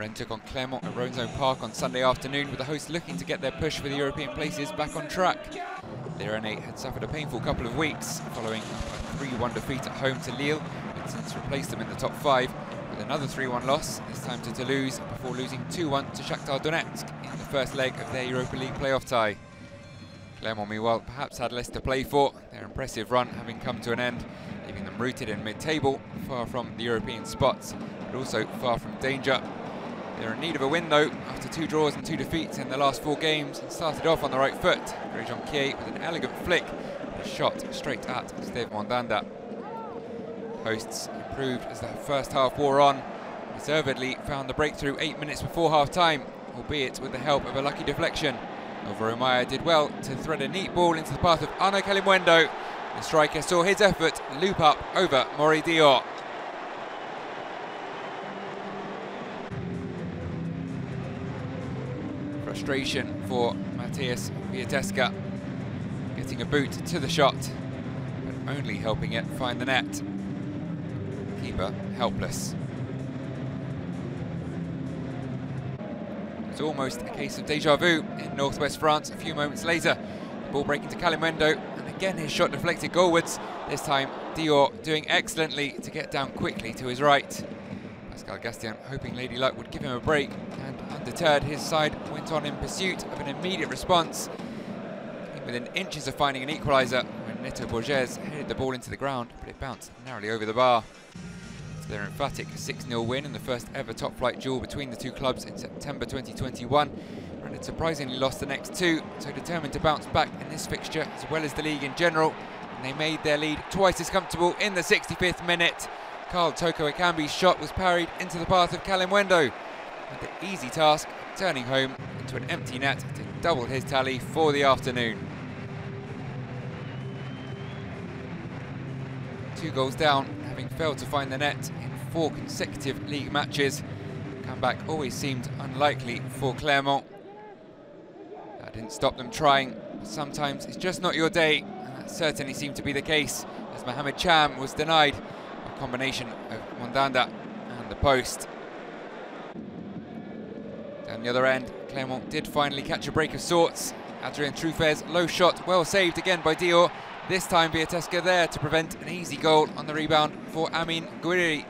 Rennes took on Clermont at Roazhon Park on Sunday afternoon with the hosts looking to get their push for the European places back on track. The Rennais had suffered a painful couple of weeks following a 3-1 defeat at home to Lille and since replaced them in the top five with another 3-1 loss, this time to Toulouse before losing 2-1 to Shakhtar Donetsk in the first leg of their Europa League playoff tie. Clermont, meanwhile, perhaps had less to play for, their impressive run having come to an end, leaving them rooted in mid-table, far from the European spots, but also far from danger. They're in need of a win, though, after two draws and two defeats in the last four games, and started off on the right foot. Grejohn Kyei with an elegant flick, a shot straight at Steve Mandanda. Hosts improved as the first half wore on, deservedly found the breakthrough eight minutes before half-time, albeit with the help of a lucky deflection. Lovro did well to thread a neat ball into the path of Arnaud Kalimuendo. The striker saw his effort loop up over Mory Diaw. Frustration for Mateusz Wieteska, getting a boot to the shot, but only helping it find the net. Keeper helpless. It's almost a case of deja vu in northwest France a few moments later. The ball breaking to Kalimuendo, and again his shot deflected goalwards. This time Diaw doing excellently to get down quickly to his right. Pascal hoping Lady Luck would give him a break, and undeterred his side went on in pursuit of an immediate response. Within inches of finding an equaliser when Neto Borges headed the ball into the ground, but it bounced narrowly over the bar their emphatic 6-0 win in the first ever top-flight duel between the two clubs in September 2021. And had surprisingly lost the next two, so determined to bounce back in this fixture as well as the league in general. And they made their lead twice as comfortable in the 65th minute. Karl Toko Ekambi's shot was parried into the path of Kalimuendo. With the easy task turning home into an empty net to double his tally for the afternoon. Two goals down, having failed to find the net in four consecutive league matches. Comeback always seemed unlikely for Clermont. That didn't stop them trying, but sometimes it's just not your day, and that certainly seemed to be the case, as Muhammed Cham was denied combination of Mandanda and the post. Down the other end, Clermont did finally catch a break of sorts. Adrien Truffert's low shot, well saved again by Diaw, this time Wieteska there to prevent an easy goal on the rebound for Amine Gouiri.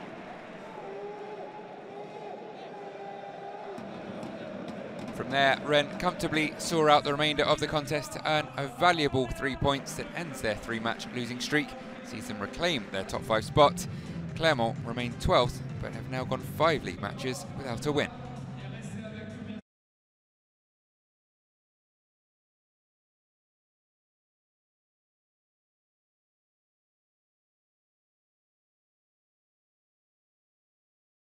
From there, Rennes comfortably saw out the remainder of the contest to earn a valuable three points that ends their three-match losing streak, sees them reclaim their top five spot. Clermont remain 12th, but have now gone five league matches without a win.